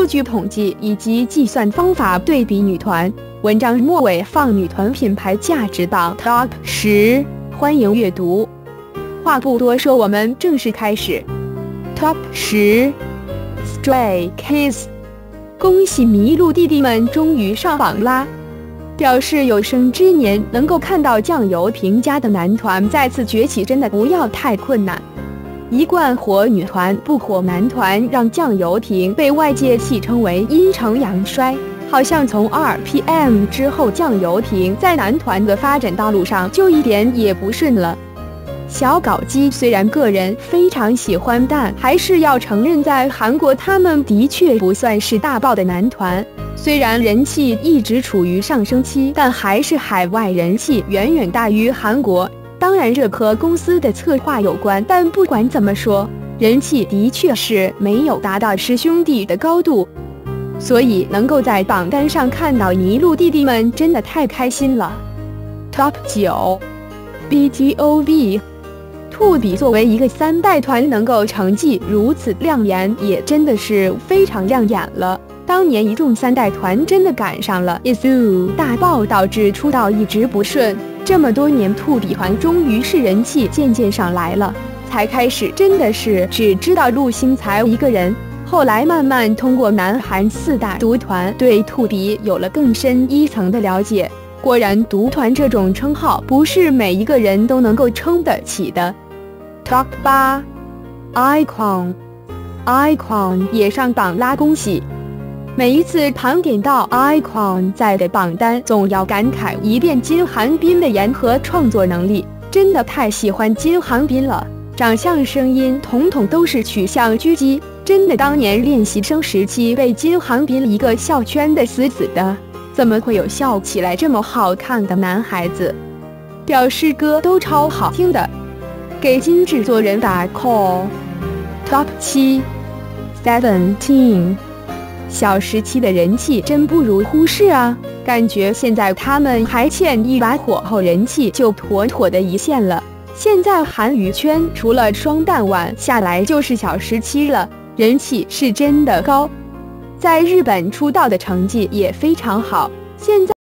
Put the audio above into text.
数据统计以及计算方法对比女团。文章末尾放女团品牌价值榜 Top 十，欢迎阅读。话不多说，我们正式开始。Top 十，Stray Kids，恭喜麋鹿弟弟们终于上榜啦！表示有生之年能够看到酱油评家的男团再次崛起，真的不要太困难。一贯火女团不火男团，让酱油亭被外界戏称为阴盛阳衰。好像从 2PM 之后，酱油亭在男团的发展道路上就一点也不顺了。小搞基虽然个人非常喜欢，但还是要承认，在韩国他们的确不算是大爆的男团。虽然人气一直处于上升期，但还是海外人气远远大于韩国。当然，这和公司的策划有关，但不管怎么说，人气的确是没有达到师兄弟的高度。所以能够在榜单上看到麋鹿弟弟们，真的太开心了。Top 九，BTOB。兔比作为一个三代团，能够成绩如此亮眼，也真的是非常亮眼了。当年一众三代团真的赶上了 ISU 大爆，导致出道一直不顺。这么多年，兔比团终于是人气渐渐上来了，才开始真的是只知道陆星材一个人。后来慢慢通过南韩四大独团，对兔比有了更深一层的了解。果然，独团这种称号不是每一个人都能够撑得起的。Top 八，Icon，Icon 也上榜啦！恭喜！每一次盘点到 iQUON 在的榜单，总要感慨一遍金韩彬的颜和创作能力，真的太喜欢金韩彬了。长相、声音，统统都是取向狙击，真的当年练习生时期被金韩彬一个笑圈的死死的，怎么会有笑起来这么好看的男孩子？表示歌都超好听的。给金制作人打 call。Top 七，Seventeen，小时期的人气真不如忽视啊！感觉现在他们还欠一把火候，人气就妥妥的一线了。现在韩娱圈除了双蛋晚下来就是小时期了，人气是真的高，在日本出道的成绩也非常好。现在。